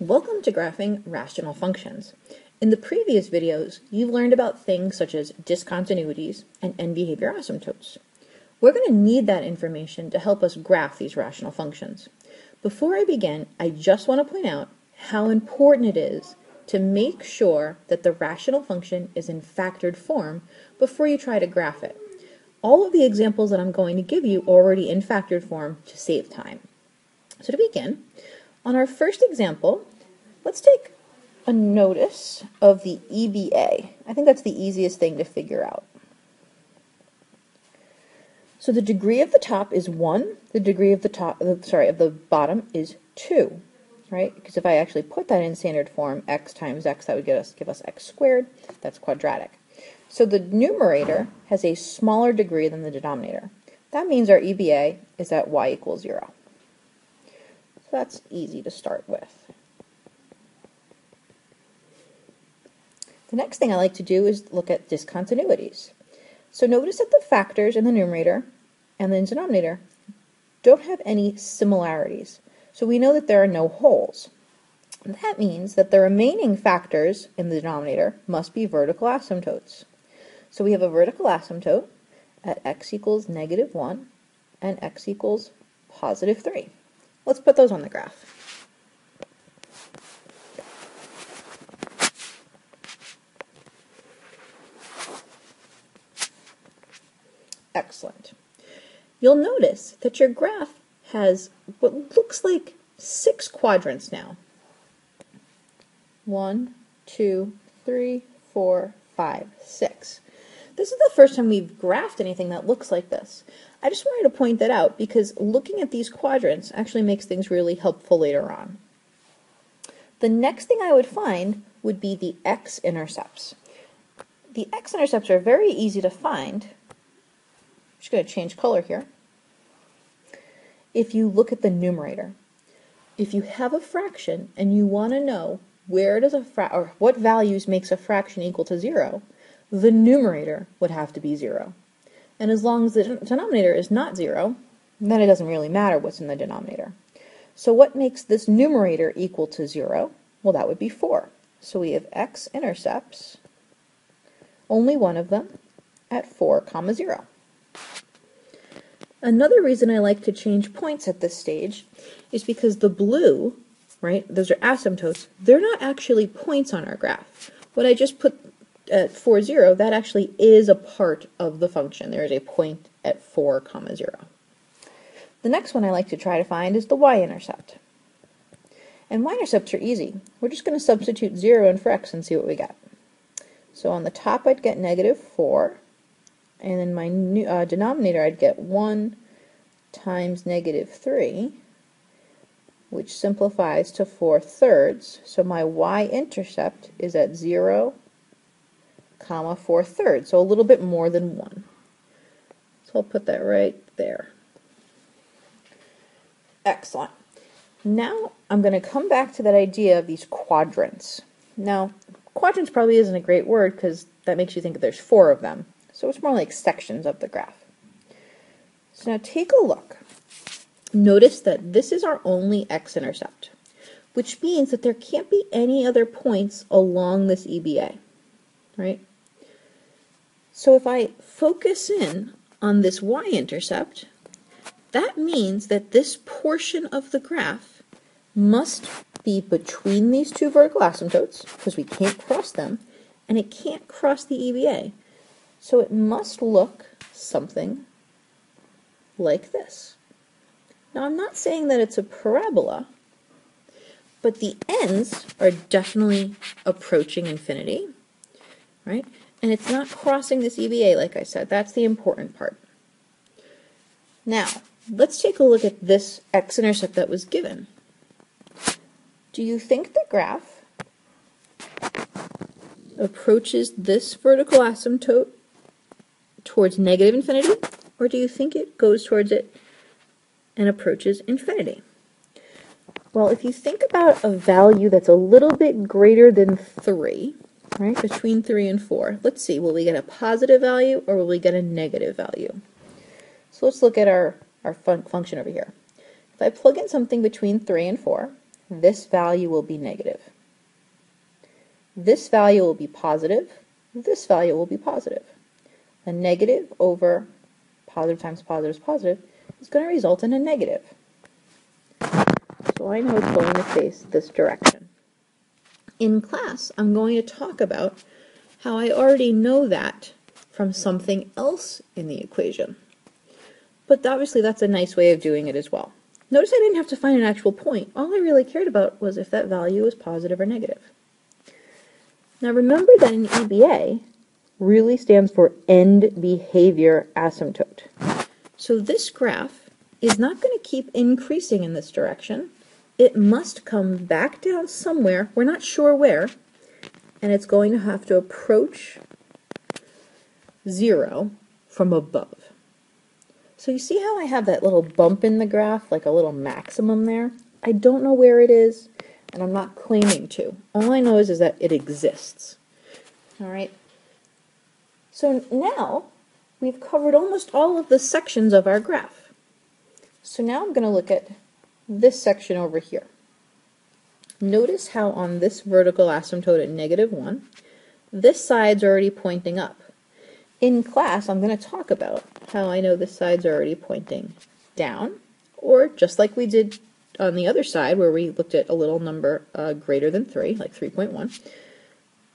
Welcome to graphing rational functions. In the previous videos, you've learned about things such as discontinuities and end behavior asymptotes. We're going to need that information to help us graph these rational functions. Before I begin, I just want to point out how important it is to make sure that the rational function is in factored form before you try to graph it. All of the examples that I'm going to give you are already in factored form to save time. So to begin, on our first example, let's take a notice of the EBA. I think that's the easiest thing to figure out. So the degree of the top is 1, the degree of the top, sorry, of the bottom is 2, right? Because if I actually put that in standard form, x times x, that would give us, give us x squared. That's quadratic. So the numerator has a smaller degree than the denominator. That means our EBA is at y equals 0. That's easy to start with. The next thing I like to do is look at discontinuities. So notice that the factors in the numerator and the denominator don't have any similarities. So we know that there are no holes. That means that the remaining factors in the denominator must be vertical asymptotes. So we have a vertical asymptote at x equals negative 1 and x equals positive 3. Let's put those on the graph. Excellent you'll notice that your graph has what looks like six quadrants now. One, two, three, four, five, six. This is the first time we've graphed anything that looks like this. I just wanted to point that out because looking at these quadrants actually makes things really helpful later on. The next thing I would find would be the x-intercepts. The x-intercepts are very easy to find. I'm just going to change color here if you look at the numerator. If you have a fraction and you want to know where does a fra or what values makes a fraction equal to zero, the numerator would have to be zero. And as long as the denominator is not zero, then it doesn't really matter what's in the denominator. So what makes this numerator equal to zero? Well, that would be 4. So we have x-intercepts, only one of them, at 4 comma 0. Another reason I like to change points at this stage is because the blue, right, those are asymptotes, they're not actually points on our graph. What I just put at 4, 0, that actually is a part of the function. There is a point at 4, comma 0. The next one I like to try to find is the y-intercept. And y-intercepts are easy. We're just going to substitute 0 in for x and see what we get. So on the top I'd get negative 4, and in my new, uh, denominator I'd get 1 times negative 3, which simplifies to 4 thirds. So my y-intercept is at 0, comma 4 thirds, so a little bit more than 1. So I'll put that right there. Excellent. Now I'm going to come back to that idea of these quadrants. Now, quadrants probably isn't a great word because that makes you think there's four of them. So it's more like sections of the graph. So now take a look. Notice that this is our only x-intercept, which means that there can't be any other points along this EBA, right? So if I focus in on this y-intercept, that means that this portion of the graph must be between these two vertical asymptotes, because we can't cross them, and it can't cross the EBA. So it must look something like this. Now I'm not saying that it's a parabola, but the ends are definitely approaching infinity, right? And it's not crossing this EBA, like I said. That's the important part. Now, let's take a look at this x-intercept that was given. Do you think the graph approaches this vertical asymptote towards negative infinity, or do you think it goes towards it and approaches infinity? Well, if you think about a value that's a little bit greater than 3, right, between 3 and 4, let's see, will we get a positive value or will we get a negative value? So let's look at our, our fun function over here. If I plug in something between 3 and 4, this value will be negative. This value will be positive. This value will be positive. A negative over positive times positive is positive is going to result in a negative. So I know it's going to face this direction. In class, I'm going to talk about how I already know that from something else in the equation. But obviously that's a nice way of doing it as well. Notice I didn't have to find an actual point. All I really cared about was if that value was positive or negative. Now remember that an EBA really stands for end behavior asymptote. So this graph is not going to keep increasing in this direction. It must come back down somewhere, we're not sure where, and it's going to have to approach zero from above. So you see how I have that little bump in the graph, like a little maximum there? I don't know where it is, and I'm not claiming to. All I know is, is that it exists. All right. So now we've covered almost all of the sections of our graph. So now I'm going to look at this section over here. Notice how on this vertical asymptote at negative 1, this side's already pointing up. In class, I'm going to talk about how I know this side's already pointing down, or just like we did on the other side where we looked at a little number uh, greater than 3, like 3.1,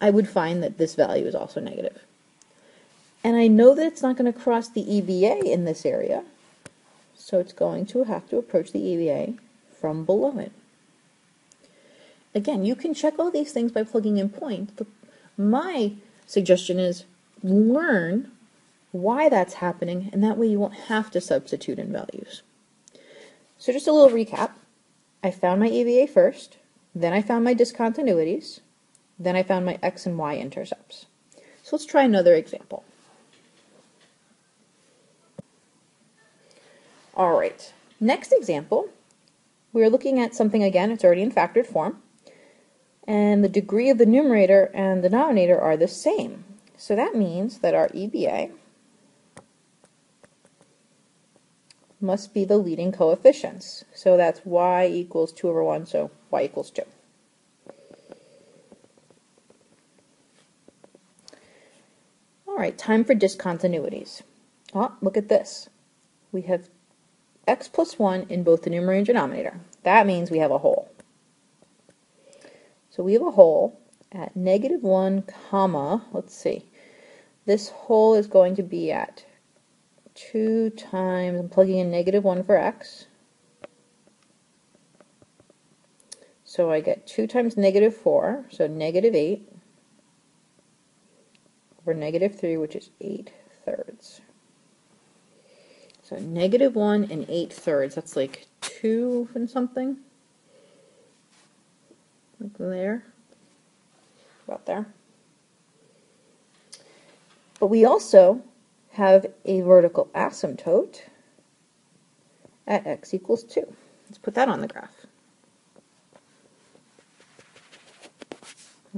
I would find that this value is also negative. And I know that it's not going to cross the EBA in this area, so it's going to have to approach the EBA from below it. Again, you can check all these things by plugging in points. My suggestion is learn why that's happening, and that way you won't have to substitute in values. So just a little recap. I found my EBA first, then I found my discontinuities, then I found my x and y intercepts. So let's try another example. All right, next example, we're looking at something again, it's already in factored form, and the degree of the numerator and the denominator are the same. So that means that our EBA must be the leading coefficients. So that's y equals 2 over 1, so y equals 2. All right, time for discontinuities. Oh, look at this. We have x plus 1 in both the numerator and denominator. That means we have a hole. So we have a hole at negative 1 comma, let's see, this hole is going to be at 2 times, I'm plugging in negative 1 for x. So I get 2 times negative 4, so negative 8, over negative 3, which is 8 thirds. So negative 1 and 8 thirds, that's like 2 and something. Like there. About there. But we also have a vertical asymptote at x equals 2. Let's put that on the graph.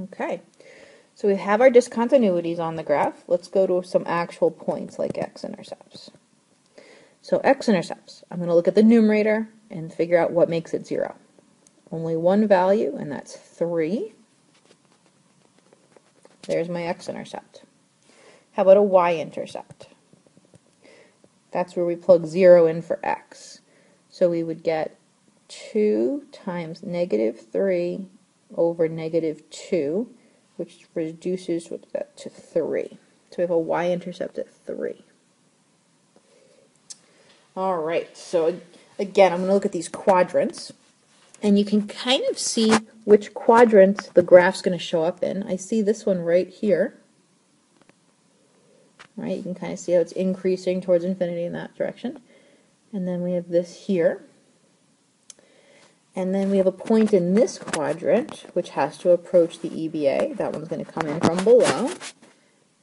Okay, so we have our discontinuities on the graph. Let's go to some actual points like x-intercepts. So x-intercepts, I'm going to look at the numerator and figure out what makes it 0. Only one value, and that's 3. There's my x-intercept. How about a y-intercept? That's where we plug 0 in for x. So we would get 2 times negative 3 over negative 2, which reduces that to 3. So we have a y-intercept at 3. All right, so again, I'm going to look at these quadrants. And you can kind of see which quadrant the graph's going to show up in. I see this one right here right? You can kind of see how it's increasing towards infinity in that direction. And then we have this here. And then we have a point in this quadrant, which has to approach the EBA. That one's going to come in from below.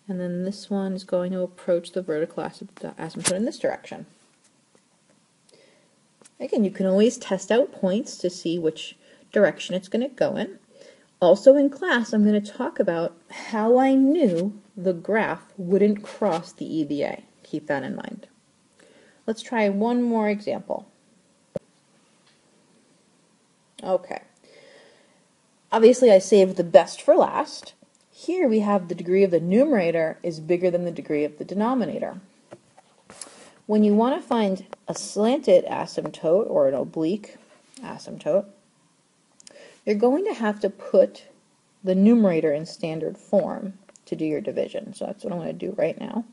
And then this one is going to approach the vertical asymptote in this direction. Again, you can always test out points to see which direction it's going to go in. Also in class, I'm going to talk about how I knew the graph wouldn't cross the EBA. Keep that in mind. Let's try one more example. Okay, obviously I saved the best for last. Here we have the degree of the numerator is bigger than the degree of the denominator. When you want to find a slanted asymptote or an oblique asymptote, you're going to have to put the numerator in standard form to do your division. So that's what I'm going to do right now.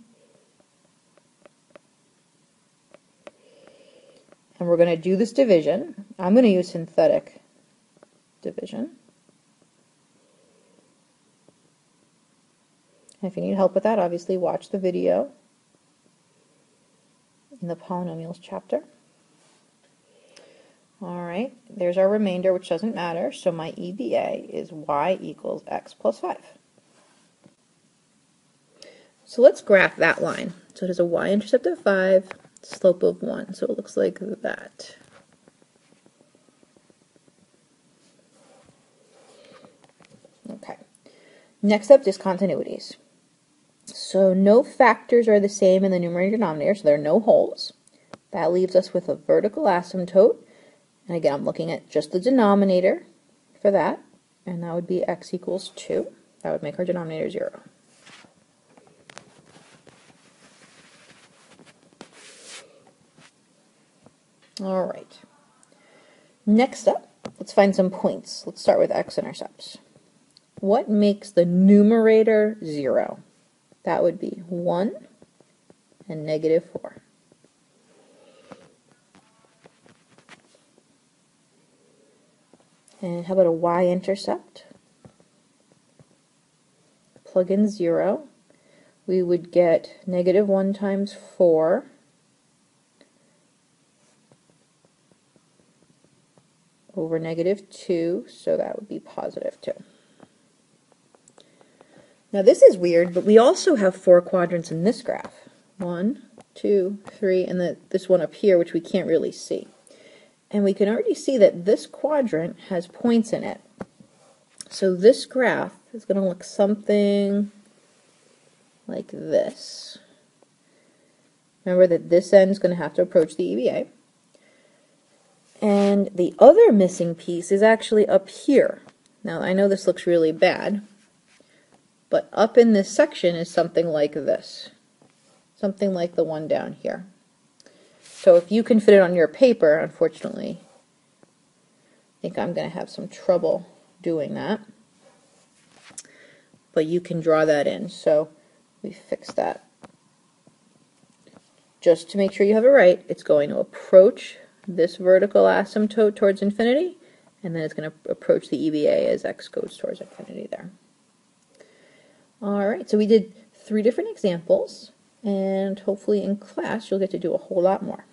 And we're going to do this division. I'm going to use synthetic division. And if you need help with that, obviously watch the video in the polynomials chapter. All right, there's our remainder, which doesn't matter. So my EBA is y equals x plus 5. So let's graph that line. So it has a y-intercept of 5, slope of 1. So it looks like that. Okay. Next up, discontinuities. So no factors are the same in the numerator and denominator, so there are no holes. That leaves us with a vertical asymptote. And again, I'm looking at just the denominator for that, and that would be x equals 2. That would make our denominator 0. All right. Next up, let's find some points. Let's start with x-intercepts. What makes the numerator 0? That would be 1 and negative 4. And how about a y-intercept? Plug in 0. We would get negative 1 times 4 over negative 2, so that would be positive 2. Now this is weird, but we also have four quadrants in this graph. One, two, three, and the, this one up here, which we can't really see. And we can already see that this quadrant has points in it. So this graph is going to look something like this. Remember that this end is going to have to approach the EBA. And the other missing piece is actually up here. Now I know this looks really bad, but up in this section is something like this. Something like the one down here. So if you can fit it on your paper, unfortunately, I think I'm going to have some trouble doing that. But you can draw that in. So we fix that. Just to make sure you have it right, it's going to approach this vertical asymptote towards infinity, and then it's going to approach the EBA as x goes towards infinity there. All right, so we did three different examples, and hopefully in class you'll get to do a whole lot more.